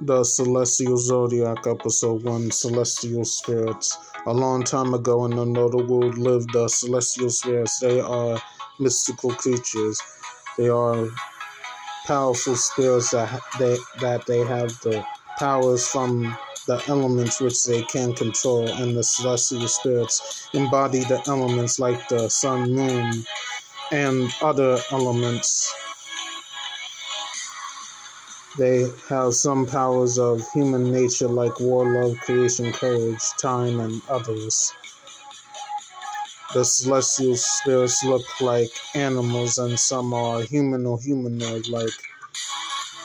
the Celestial Zodiac, Episode 1 Celestial Spirits. A long time ago in another world lived the Celestial Spirits. They are mystical creatures. They are powerful spirits that they, that they have the powers from the elements which they can control, and the celestial spirits embody the elements like the sun, moon, and other elements they have some powers of human nature like war, love, creation, courage, time, and others. The celestial spirits look like animals, and some are human or humanoid like.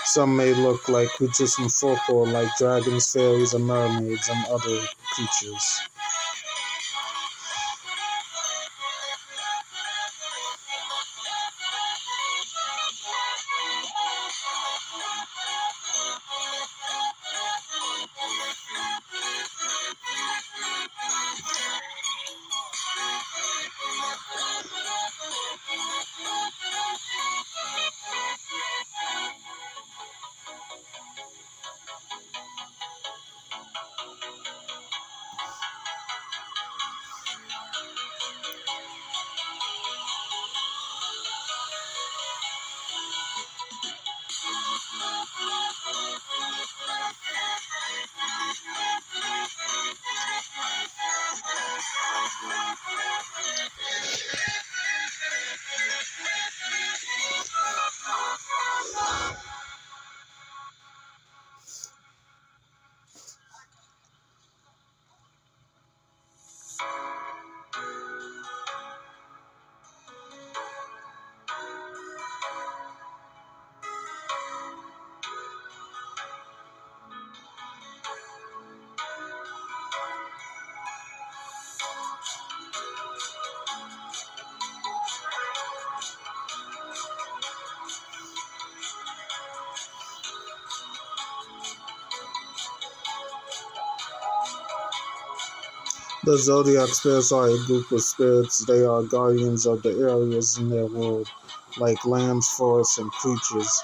Some may look like creatures from folklore, like dragons, fairies, and mermaids, and other creatures. The zodiac spirits are a group of spirits. They are guardians of the areas in their world, like lands, forests, and creatures,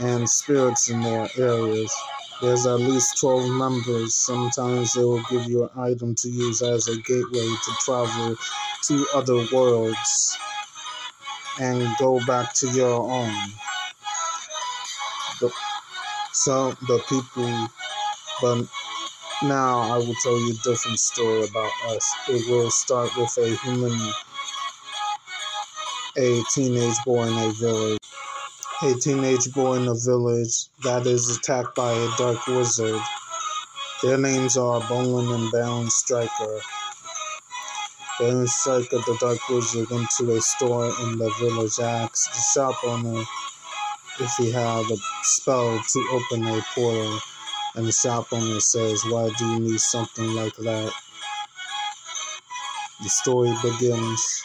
and spirits in their areas. There's at least 12 members. Sometimes they will give you an item to use as a gateway to travel to other worlds and go back to your own. The, so the people, but now I will tell you a different story about us. It will start with a human, a teenage boy in a village. A teenage boy in a village that is attacked by a dark wizard. Their names are Bolin and Baron Striker. Baron Striker, the dark wizard, went to a store in the village, asked the shop owner if he had a spell to open a portal and the shop owner says, Why do you need something like that? The story begins.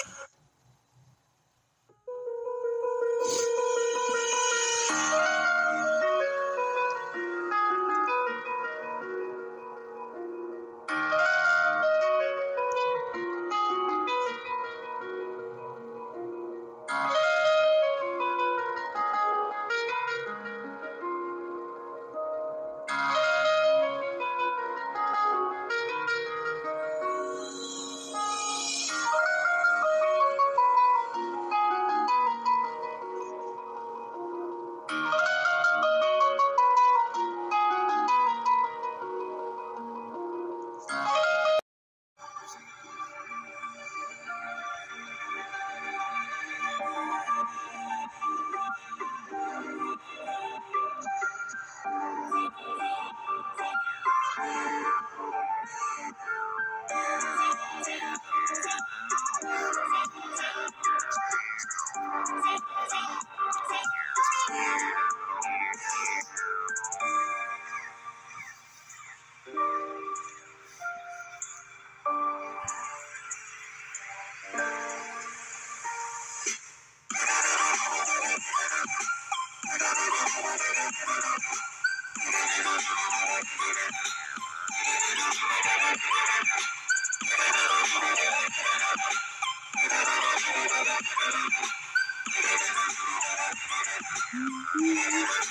Thank you.